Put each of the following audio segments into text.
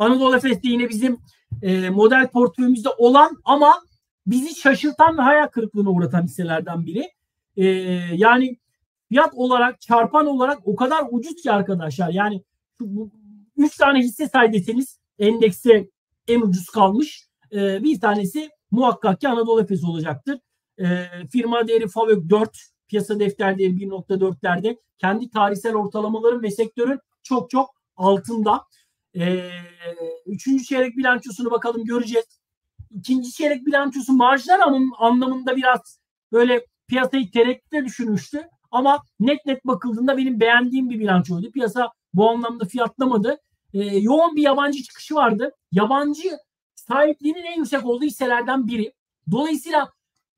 Anadolu Efes'te yine bizim e, model portföyümüzde olan ama bizi şaşırtan ve hayal kırıklığına uğratan hisselerden biri. E, yani fiyat olarak, çarpan olarak o kadar ucuz ki arkadaşlar. Yani 3 tane hisse say deseniz endekse en ucuz kalmış. E, bir tanesi muhakkak ki Anadolu Efes olacaktır. E, firma değeri FAVÖK 4, piyasa defter değeri 1.4'lerde. Kendi tarihsel ortalamaların ve sektörün çok çok altında. E, üçüncü çeyrek bilançosunu bakalım göreceğiz. İkinci çeyrek bilançosu marjlar anlamında biraz böyle piyasayı tereddüte düşürmüştü. Ama net net bakıldığında benim beğendiğim bir bilançoydu. Piyasa bu anlamda fiyatlamadı. E, yoğun bir yabancı çıkışı vardı. Yabancı sahipliğinin en yüksek olduğu hisselerden biri. Dolayısıyla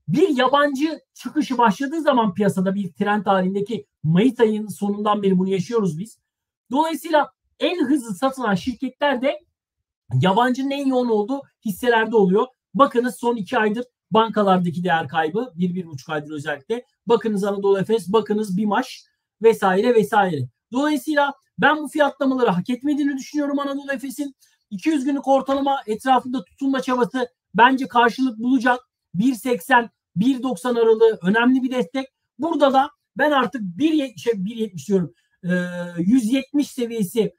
bir yabancı çıkışı başladığı zaman piyasada bir trend halindeki Mayıs ayının sonundan beri bunu yaşıyoruz biz. Dolayısıyla en hızlı satılan şirketler de yabancının en yoğun olduğu hisselerde oluyor. Bakınız son iki aydır bankalardaki değer kaybı bir, bir buçuk aydır özellikle. Bakınız Anadolu Efes, bakınız BİMAŞ vesaire vesaire. Dolayısıyla ben bu fiyatlamaları hak etmediğini düşünüyorum Anadolu Efes'in. 200 günlük ortalama etrafında tutunma çabası bence karşılık bulacak. 1.80 1.90 aralığı önemli bir destek. Burada da ben artık 1.70 şey, 1.70 diyorum. E, 170 seviyesi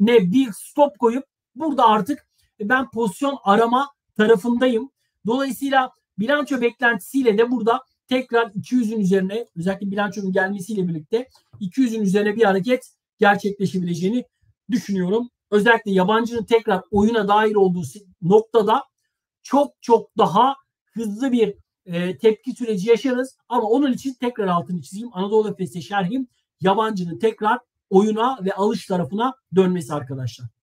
ne bir stop koyup burada artık ben pozisyon arama tarafındayım. Dolayısıyla bilanço beklentisiyle de burada tekrar 200'ün üzerine özellikle bilançonun gelmesiyle birlikte 200'ün üzerine bir hareket gerçekleşebileceğini düşünüyorum. Özellikle yabancının tekrar oyuna dahil olduğu noktada çok çok daha hızlı bir e, tepki süreci yaşarız. Ama onun için tekrar altını çizeyim. Anadolu Efes'e şerhim yabancının tekrar oyuna ve alış tarafına dönmesi arkadaşlar.